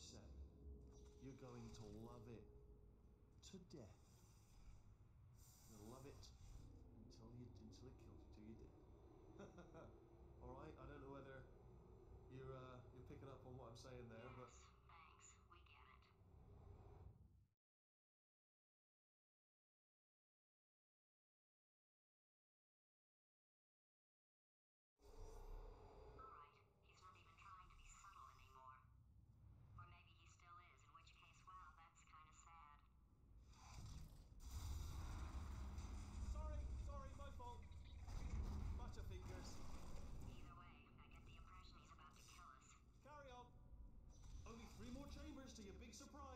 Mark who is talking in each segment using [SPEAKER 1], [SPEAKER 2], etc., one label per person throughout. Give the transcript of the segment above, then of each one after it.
[SPEAKER 1] say. You're going to love it to death. You'll love it until you until it kills you, till you do. All right. I don't know whether you're uh, you're picking up on what I'm saying there, but
[SPEAKER 2] Yes, thanks. We get it. Alright, he's not even trying to be subtle anymore. Or maybe he still is, in which case, well, that's kind of sad.
[SPEAKER 1] sorry, sorry, my fault. Butter fingers.
[SPEAKER 2] Either way, I get the impression he's about to kill us.
[SPEAKER 1] Carry on. Only three more chambers to your big surprise.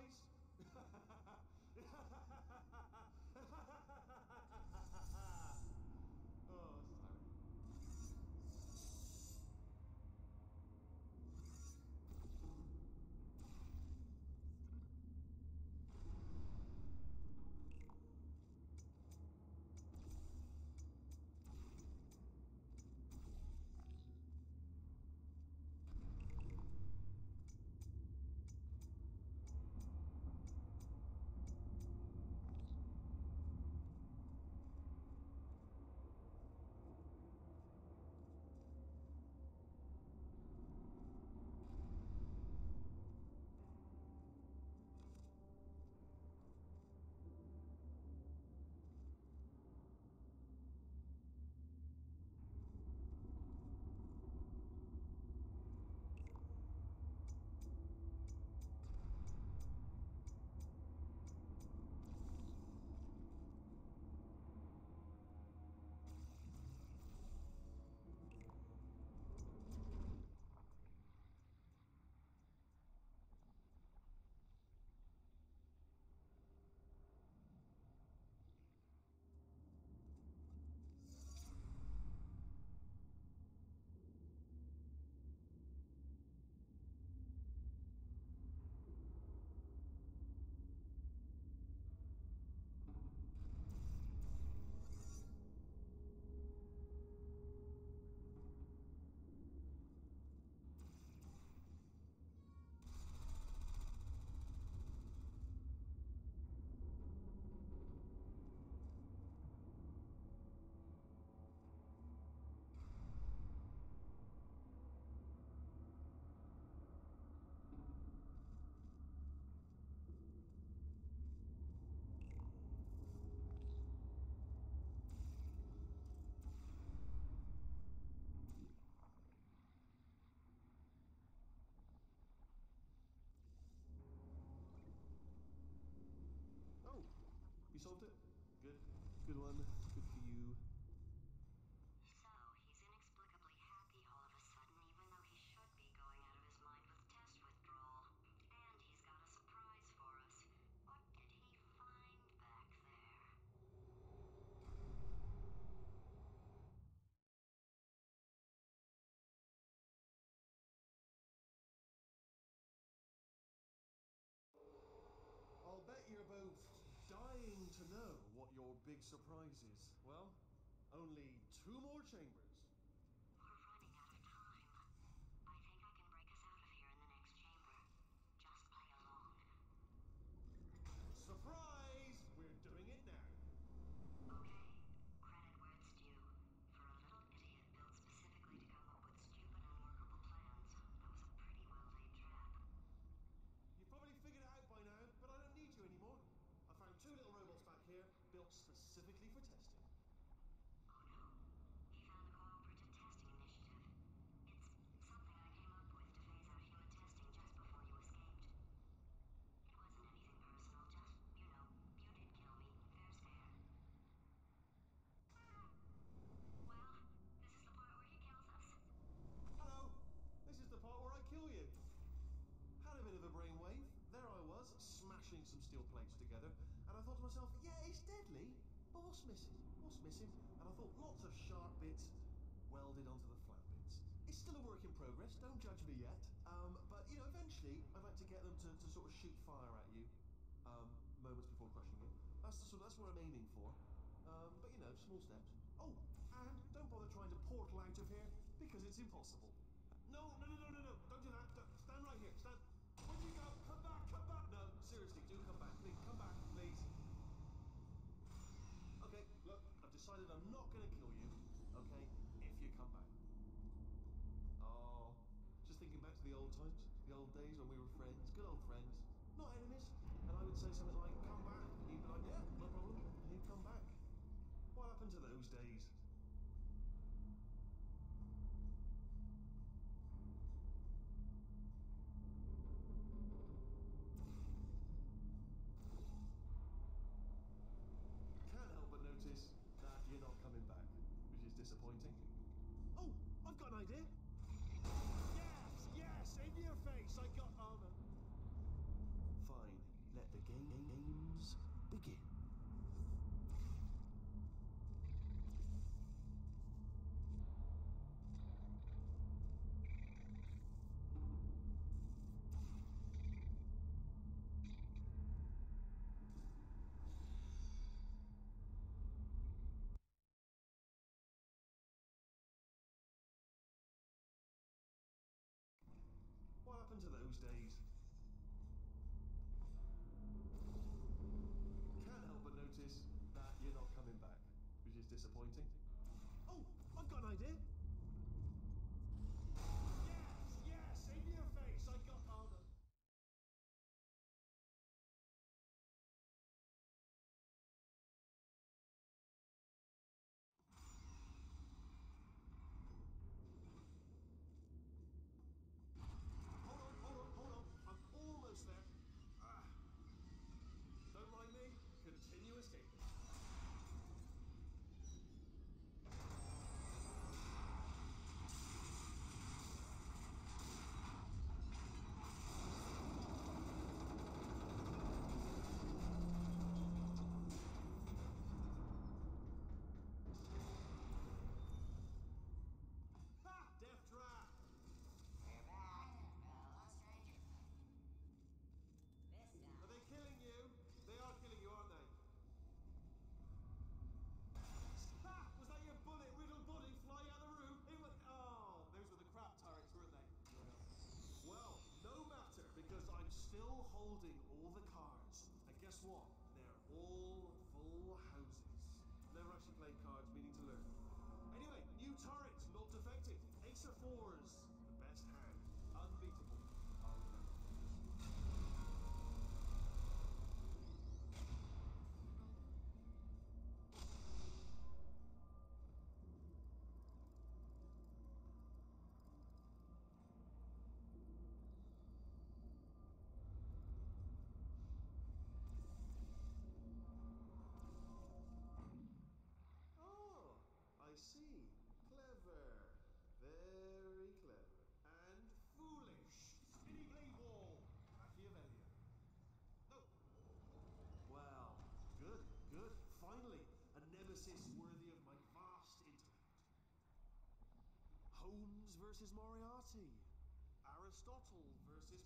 [SPEAKER 1] You solved it? Good. Good one. Good for you.
[SPEAKER 2] So, he's inexplicably happy all of a sudden, even though he should be going out of his mind with test withdrawal. And he's got a surprise for us. What did he find back there?
[SPEAKER 1] I'll bet you're both dying to know what your big surprise is. Well, only two more chambers.
[SPEAKER 2] We're running out of time. I think I can break us out of here in the next chamber. Just play along.
[SPEAKER 1] Surprise! We're doing it now.
[SPEAKER 2] Okay, credit where it's due. For a little idiot built specifically to come up with stupid, unworkable plans, that was a pretty well-laid trap.
[SPEAKER 1] You probably figured it out by now, but I don't need you anymore. I found two little robots back here built specifically for testing.
[SPEAKER 2] Oh no, he found the Cooperative Testing Initiative. It's something I came up with to phase out human testing just before you escaped. It wasn't anything personal, just, you know, you did kill me. Fair's fair. Well, this is the part where he kills us.
[SPEAKER 1] Hello! This is the part where I kill you. Had a bit of a brainwave. There I was, smashing some steel plates together, and I thought to myself, yeah, it's deadly, Boss misses, boss misses, and I thought lots of sharp bits welded onto the flat bits. It's still a work in progress, don't judge me yet. Um, but, you know, eventually I'd like to get them to, to sort of shoot fire at you um, moments before crushing you. That's, the, sort that's what I'm aiming for. Um, but, you know, small steps. Oh, and don't bother trying to portal out of here because it's impossible. No, no, no, no, no, no, don't do that. Don't, stand right here. Stand. Where'd you go? Come back, come back. No, seriously, do come back. Please, come back. decided I'm not gonna kill you, okay, if you come back. Oh, just thinking back to the old times, the old days when we were friends, good old friends, not enemies. And I would say something like, come back, and you'd be like, yeah, no problem, and he'd come back. What happened to those days? disappointing. Oh, I've got an idea.
[SPEAKER 3] Yes, yes, in your face, I got armor.
[SPEAKER 1] Fine, let the game games begin. those days. swamp. nemesis worthy of my vast intellect. Holmes versus Moriarty, Aristotle versus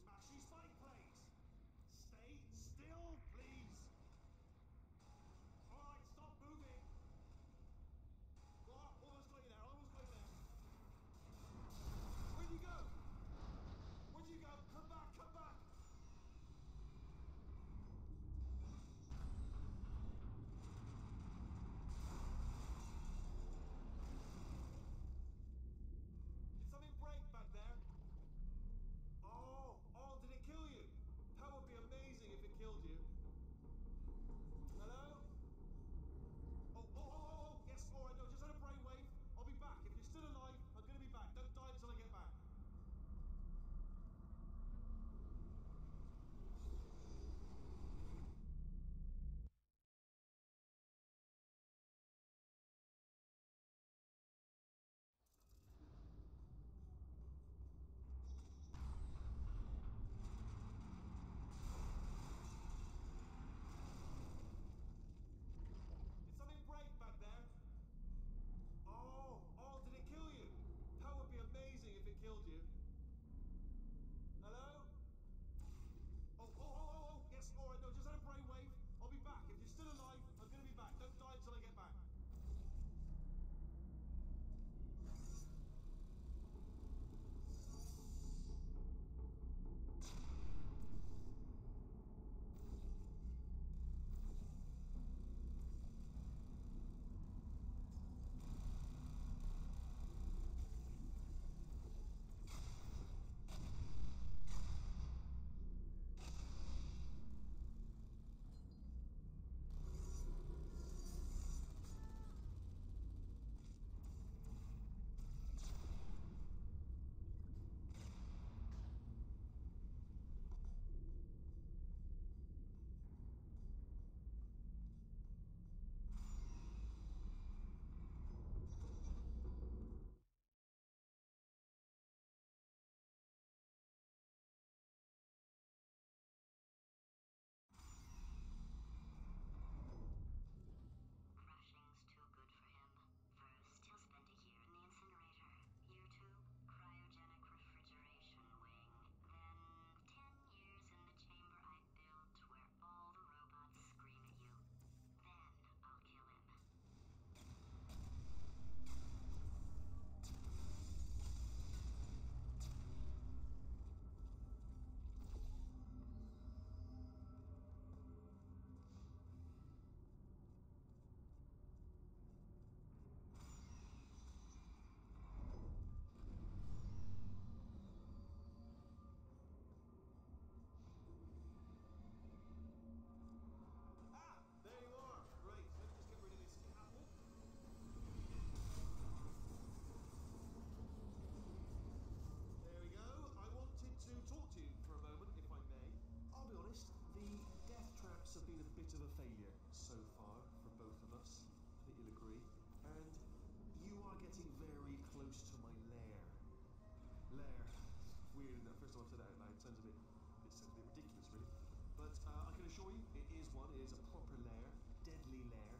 [SPEAKER 1] weird that first time I've said it out loud. It sounds a bit, it sounds a bit ridiculous, really. But uh, I can assure you, it is one. It is a proper lair, deadly lair.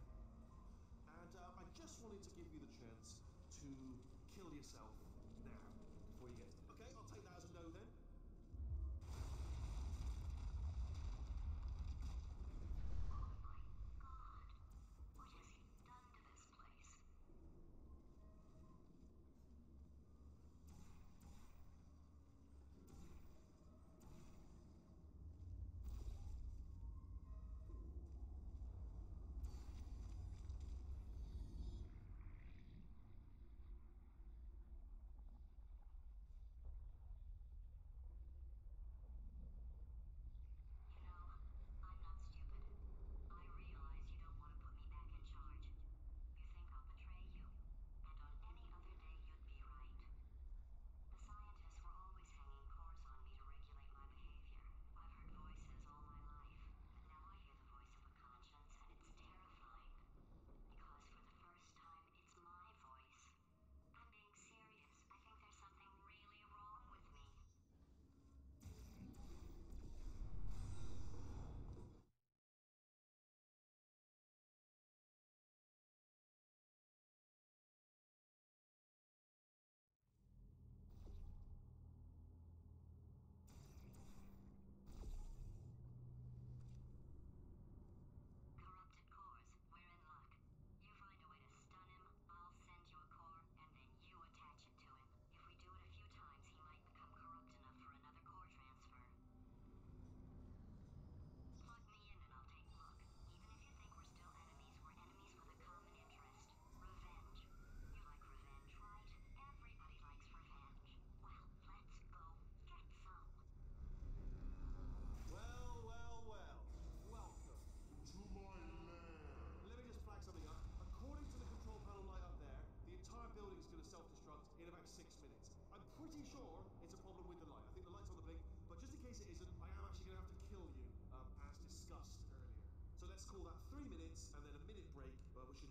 [SPEAKER 1] And uh, I just wanted to give you the chance to kill yourself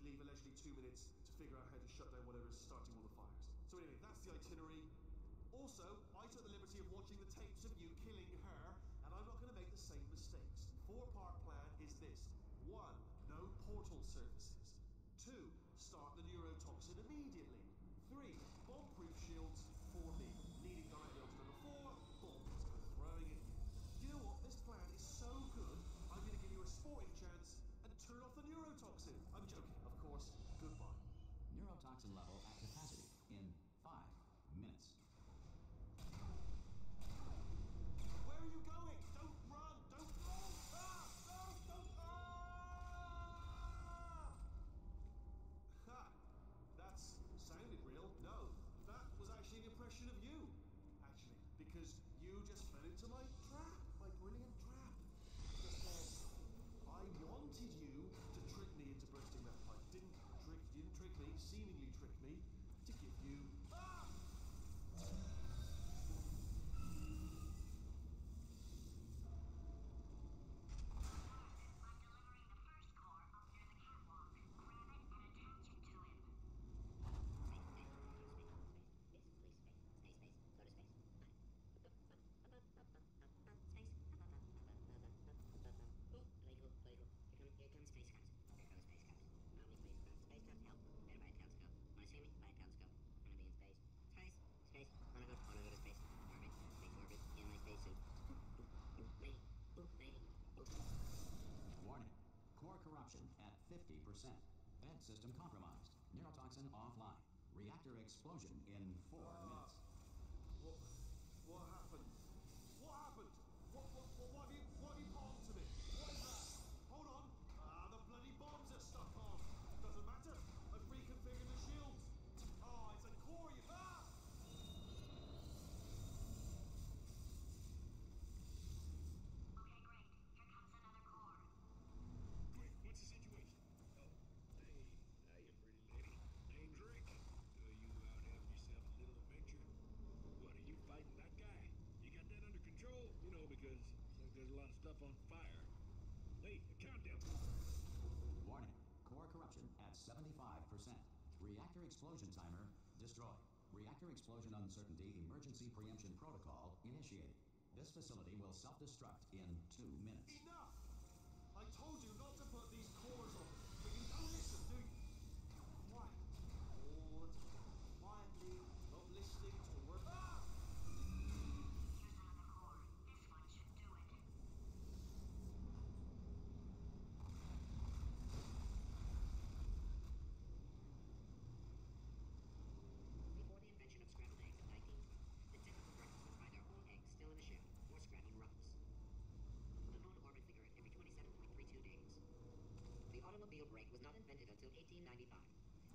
[SPEAKER 1] leave allegedly two minutes to figure out how to shut down whatever is starting all the fires. So anyway, that's the itinerary. Also, I took the liberty of watching the tapes of you killing her, and I'm not going to make the same mistakes. Four-part plan is this.
[SPEAKER 4] toxin level 1%. Vent system compromised. Neurotoxin offline. Reactor explosion in four uh, minutes.
[SPEAKER 1] What, what happened?
[SPEAKER 4] Warning. Core corruption at 75%. Reactor explosion timer destroyed. Reactor explosion uncertainty emergency preemption protocol initiated. This facility will self-destruct in two minutes.
[SPEAKER 1] Enough! I told you not to put these cores on.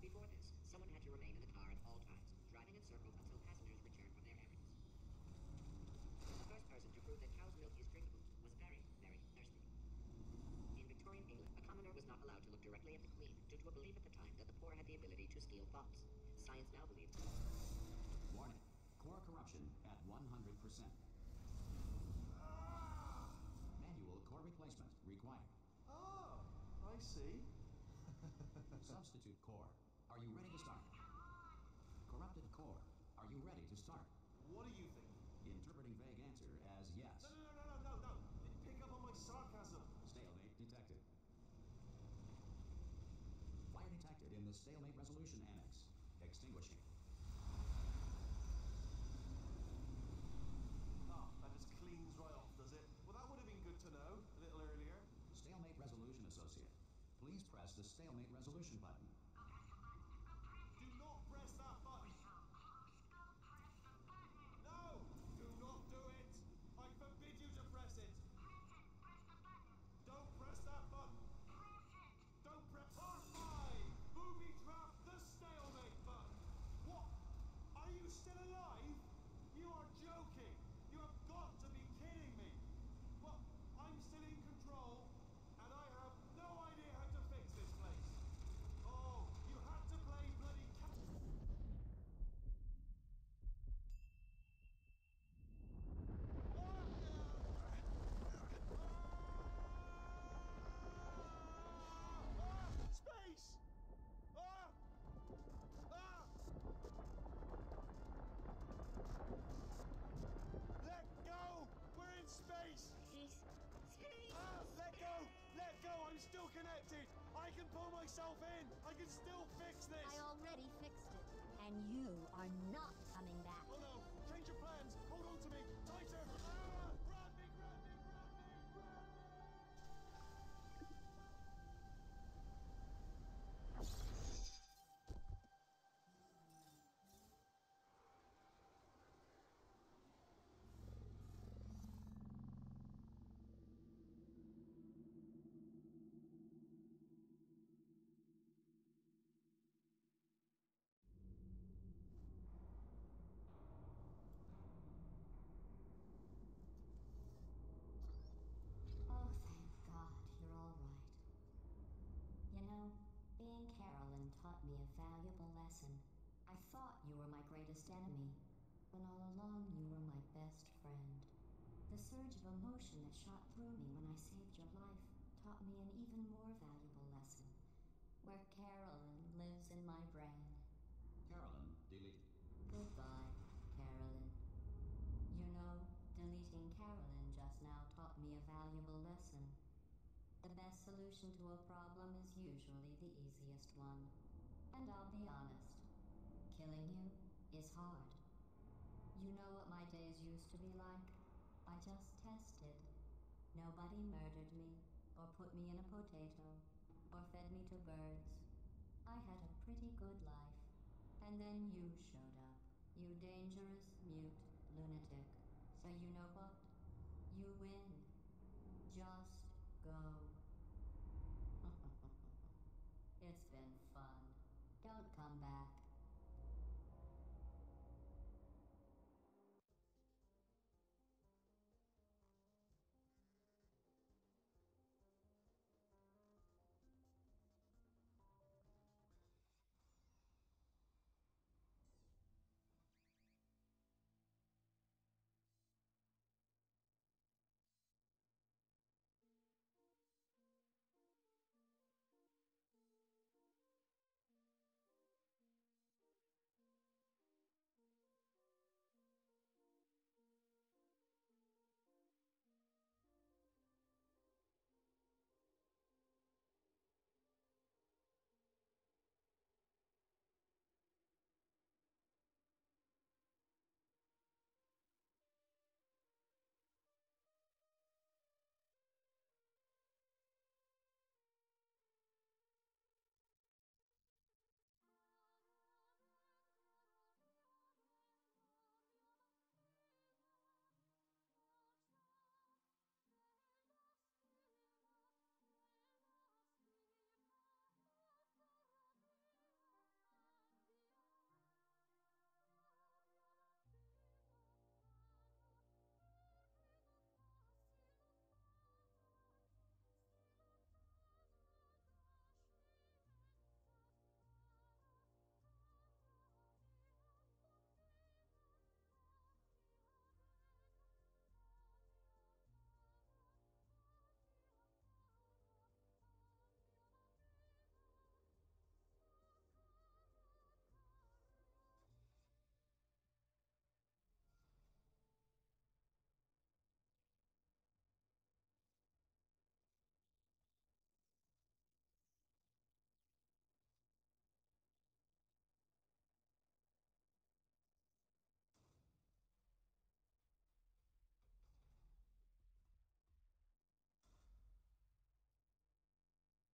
[SPEAKER 5] Before this, someone had to remain in the car at all times, driving in circles until passengers returned from their errands. The first person to prove that cow's milk is drinkable was very, very thirsty. In Victorian England, a commoner was not allowed to look directly at the Queen due to a belief at the time that the poor had the ability to steal thoughts. Science now believes
[SPEAKER 4] Warning. Core corruption at 100%. Manual core replacement required.
[SPEAKER 1] Oh, I see.
[SPEAKER 4] Substitute core. Are you ready to start? Corrupted core. Are you ready to start?
[SPEAKER 1] What do you think?
[SPEAKER 4] Interpreting vague answer as yes.
[SPEAKER 1] No, no, no, no, no, no, no. Pick up on my sarcasm.
[SPEAKER 4] Stalemate detected. Fire detected in the stalemate resolution annex. Extinguishing.
[SPEAKER 1] Ah, that just cleans right off, does it? Well, that would have been good to know a little earlier.
[SPEAKER 4] Stalemate resolution associate. Please press the stalemate resolution button.
[SPEAKER 1] Not
[SPEAKER 6] taught me a valuable lesson. I thought you were my greatest enemy, when all along you were my best friend. The surge of emotion that shot through me when I saved your life taught me an even more valuable lesson. Where Caroline lives in my brain.
[SPEAKER 4] Caroline deleted.
[SPEAKER 6] Goodbye, Caroline. You know, deleting Caroline just now taught me a valuable lesson. The best solution to a problem is usually the easiest one. And I'll be honest, killing you is hard. You know what my days used to be like? I just tested. Nobody murdered me, or put me in a potato, or fed me to birds. I had a pretty good life. And then you showed up. You dangerous, mute lunatic. So you know what? You win. Just go. come back.